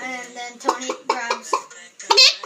And then Tony grabs.